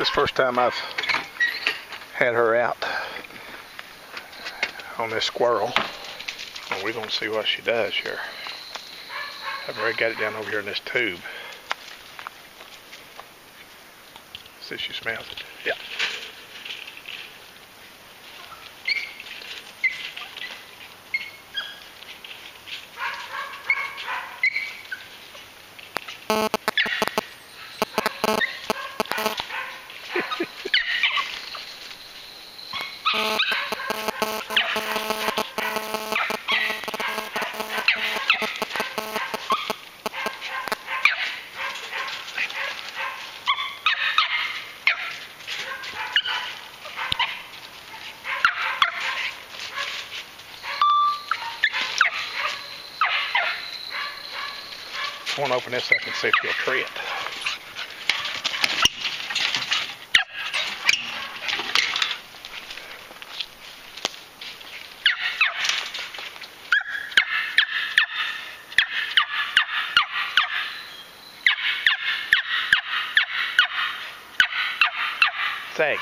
This first time I've had her out on this squirrel. We're going to see what she does here. I've already got it down over here in this tube. See if she smells it. Yeah. I want to open this up and see if she'll tree it. Saggy.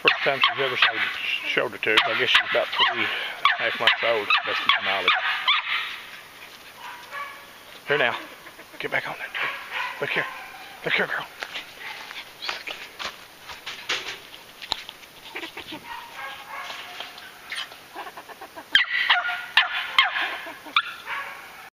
First time she's ever showed, showed it to. I guess she's about three half months old, best of my knowledge. Here now. Get back on that tree. Look here. Look here, girl.